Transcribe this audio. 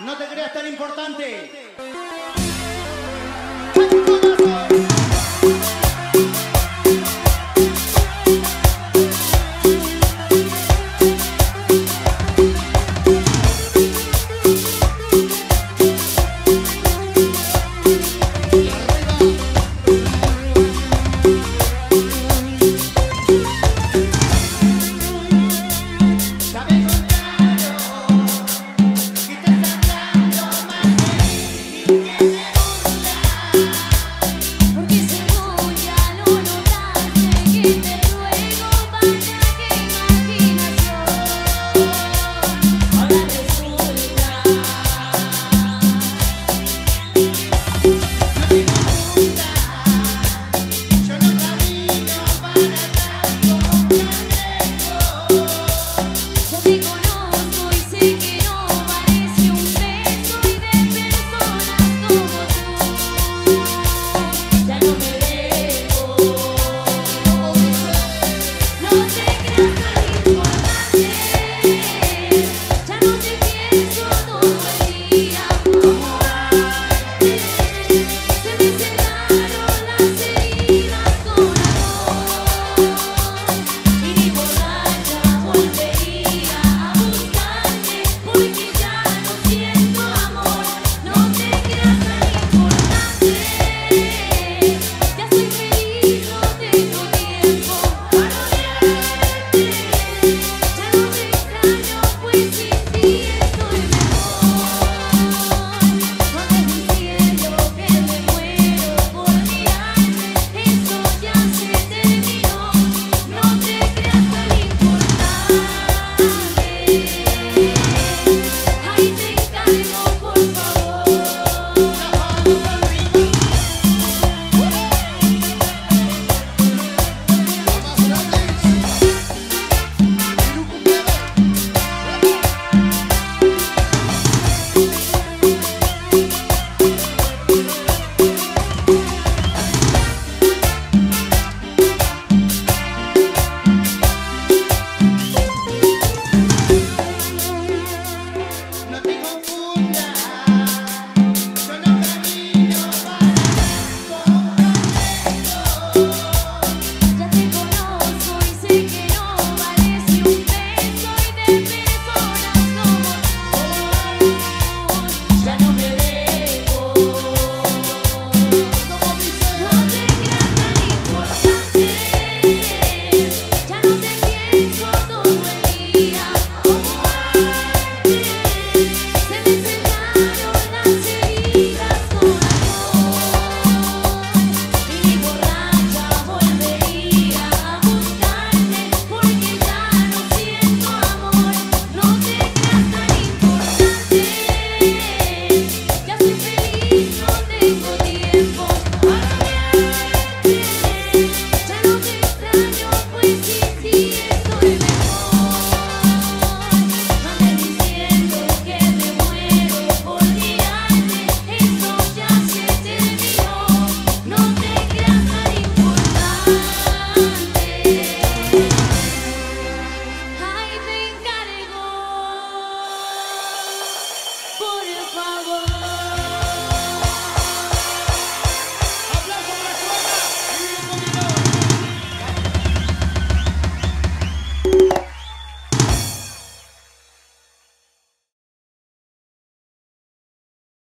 No te creas tan importante.